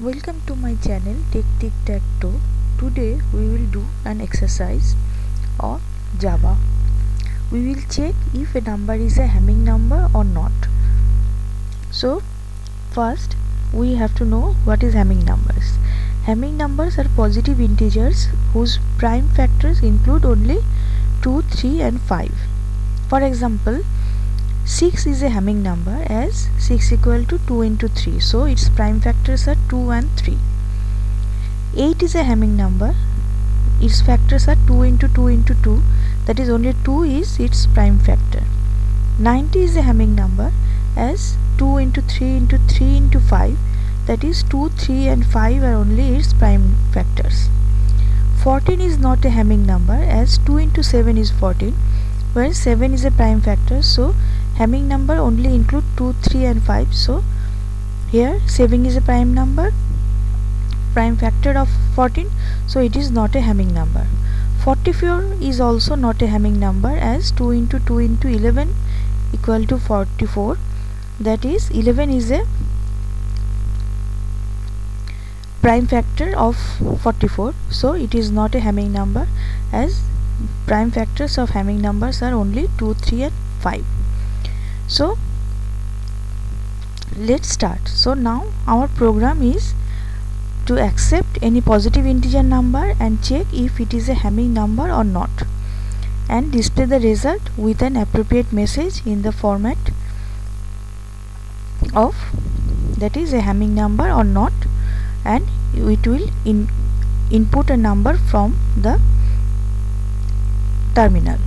Welcome to my channel Tech Tic Tac Toe. Today we will do an exercise on Java. We will check if a number is a Hamming number or not. So first we have to know what is Hamming numbers. Hamming numbers are positive integers whose prime factors include only 2, 3 and 5. For example, 6 is a Hamming number as 6 equal to 2 into 3 so its prime factors are 2 and 3 8 is a Hamming number. Its factors are 2 into 2 into 2 that is only 2 is its prime factor. 90 is a Hamming number as 2 into 3 into 3 into 5 that is 2 3 and 5 are only its prime factors. 14 is not a Hamming number as 2 into 7 is 14 where 7 is a prime factor so Hamming number only include 2, 3 and 5 so here 7 is a prime number. Prime factor of 14 so it is not a Hamming number. 44 is also not a Hamming number as 2 into 2 into 11 equal to 44 that is 11 is a prime factor of 44 so it is not a Hamming number as prime factors of Hamming numbers are only 2, 3 and 5 so let's start. So now our program is to accept any positive integer number and check if it is a Hamming number or not and display the result with an appropriate message in the format of that is a Hamming number or not and it will in input a number from the terminal.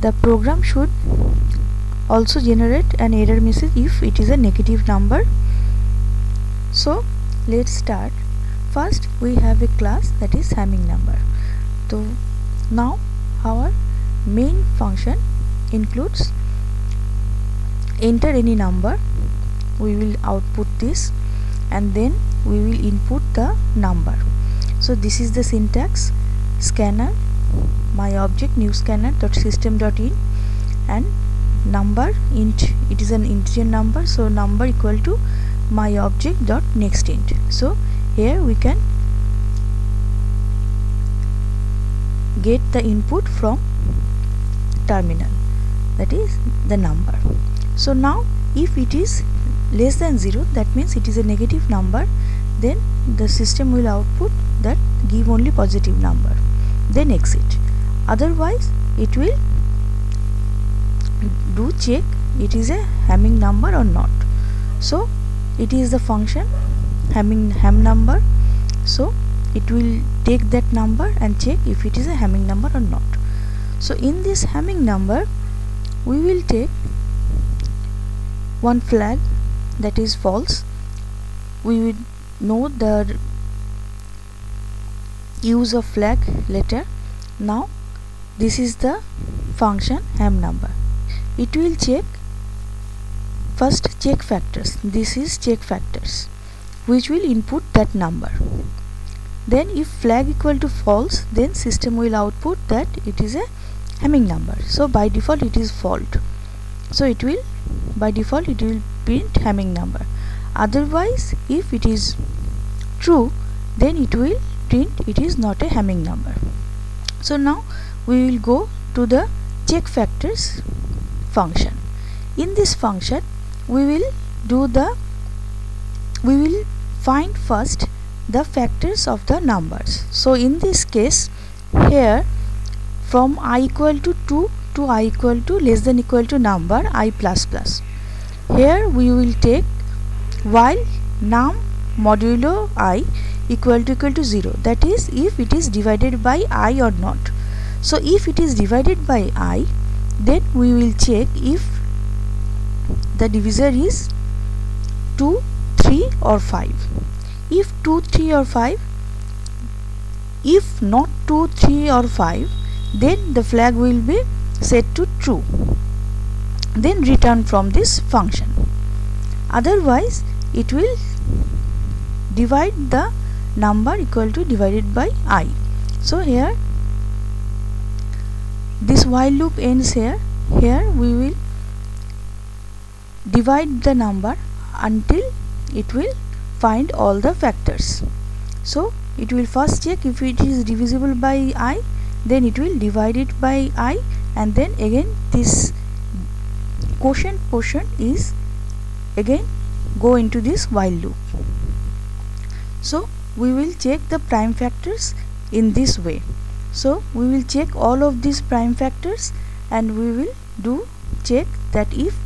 The program should also generate an error message if it is a negative number. So let's start. First we have a class that is Hamming number. So now our main function includes enter any number. We will output this and then we will input the number. So this is the syntax. Scanner my object new scanner dot system dot in and number int it is an integer number so number equal to my object dot next int so here we can get the input from terminal that is the number. So now if it is less than 0 that means it is a negative number then the system will output that give only positive number then exit. Otherwise it will do check it is a Hamming number or not. So it is the function Hamming ham number. So it will take that number and check if it is a Hamming number or not. So in this Hamming number we will take one flag that is false. We will know the use of flag later now this is the function ham number it will check first check factors. This is check factors which will input that number. Then if flag equal to false then system will output that it is a Hamming number. So by default it is fault. So it will by default it will print Hamming number. Otherwise if it is true then it will print it is not a Hamming number. So now we will go to the check factors function. In this function we will do the we will find first the factors of the numbers. So in this case here from i equal to 2 to i equal to less than equal to number i plus plus. Here we will take while num modulo i equal to equal to 0 that is if it is divided by i or not. So if it is divided by i then we will check if the divisor is 2 3 or 5 if 2 3 or 5 if not 2 3 or 5 then the flag will be set to true. Then return from this function. Otherwise it will divide the number equal to divided by i. So here this while loop ends here. Here we will divide the number until it will find all the factors so it will first check if it is divisible by i then it will divide it by i and then again this quotient portion is again go into this while loop. So we will check the prime factors in this way so we will check all of these prime factors and we will do check that if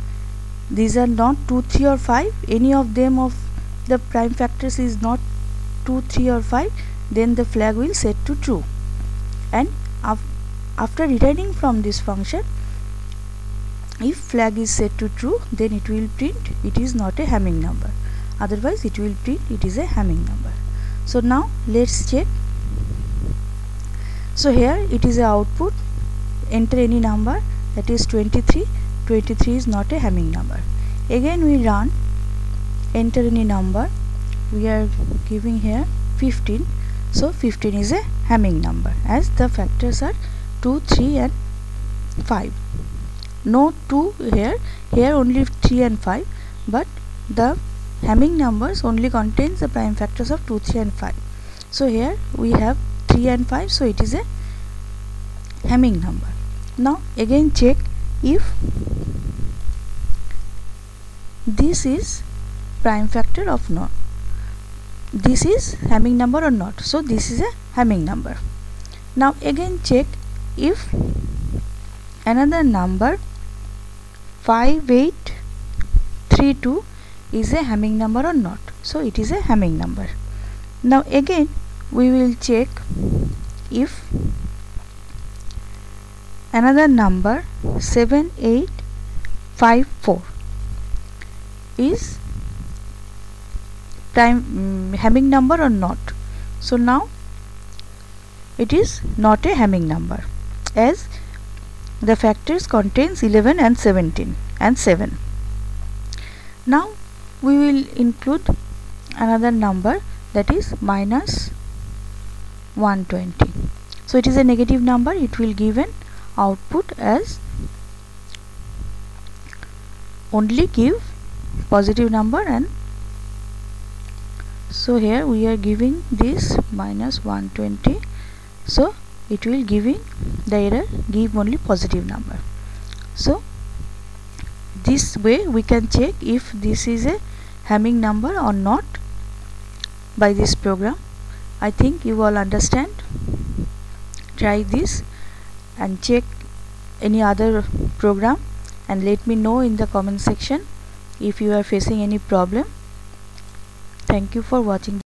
these are not 2 3 or 5 any of them of the prime factors is not 2 3 or 5 then the flag will set to true. And af after returning from this function if flag is set to true then it will print it is not a Hamming number. Otherwise it will print it is a Hamming number. So now let's check so here it is a output enter any number that is 23 23 is not a Hamming number. Again we run enter any number we are giving here 15 so 15 is a Hamming number as the factors are 2 3 and 5 no 2 here here only 3 and 5 but the Hamming numbers only contains the prime factors of 2 3 and 5 so here we have 3 and 5 so it is a Hamming number. Now again check if this is prime factor of not. This is Hamming number or not. So this is a Hamming number. Now again check if another number 5832 is a Hamming number or not. So it is a Hamming number. Now again we will check if another number 7854 is prime um, Hamming number or not. So now it is not a Hamming number as the factors contains 11 and 17 and 7 now we will include another number that is minus 120 so it is a negative number. It will give an output as only give positive number and so here we are giving this minus 120 so it will giving the error give only positive number. So this way we can check if this is a Hamming number or not by this program I think you all understand. Try this and check any other program and let me know in the comment section if you are facing any problem. Thank you for watching